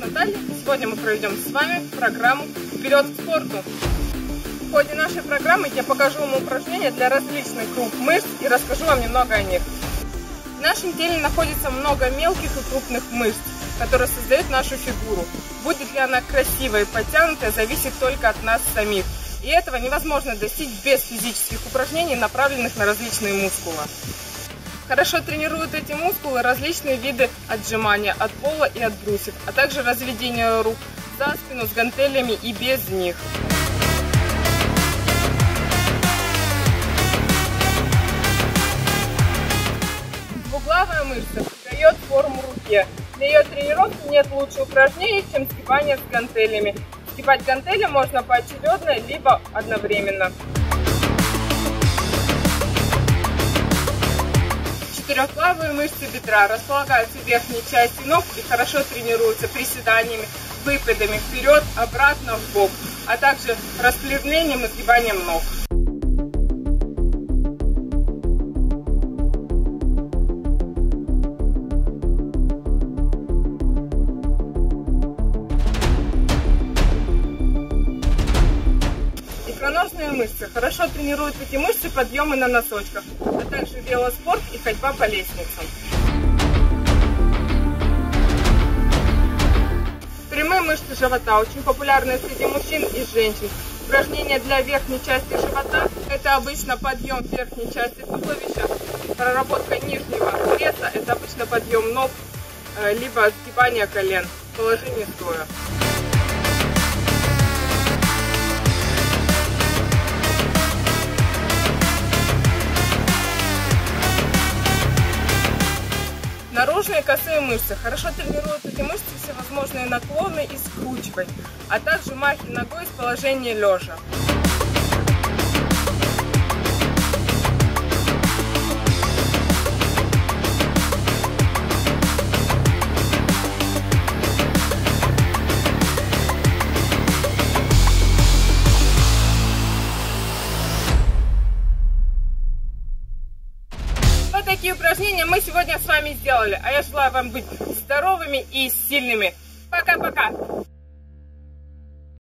Наталья. Сегодня мы проведем с вами программу «Вперед к спорту». В ходе нашей программы я покажу вам упражнения для различных групп мышц и расскажу вам немного о них. В нашем теле находится много мелких и крупных мышц, которые создают нашу фигуру. Будет ли она красивой и подтянутой, зависит только от нас самих. И этого невозможно достичь без физических упражнений, направленных на различные мускулы. Хорошо тренируют эти мускулы различные виды отжимания от пола и от брусьев, а также разведение рук за спину с гантелями и без них. Двуглавая мышца дает форму руке. Для ее тренировки нет лучше упражнений, чем сгибание с гантелями. Сгибать гантели можно поочередно, либо одновременно. Четырехглавые мышцы бедра располагаются в верхней части ног и хорошо тренируются приседаниями, выпадами вперед, обратно, в бок, а также распрямлением и сгибанием ног. Икроножные мышцы. Хорошо тренируют эти мышцы подъемы на носочках, а также велоспорт и ходьба по лестницам. Прямые мышцы живота очень популярны среди мужчин и женщин. Упражнения для верхней части живота – это обычно подъем верхней части туловища, проработка нижнего пресса – это обычно подъем ног, э, либо сгибание колен в положении стоя. Наружные косые мышцы. Хорошо тренируют эти мышцы всевозможные наклоны и скручивания, а также махи ногой с положения лежа. Вот такие упражнения мы сегодня с вами сделали. А я желаю вам быть здоровыми и сильными. Пока-пока!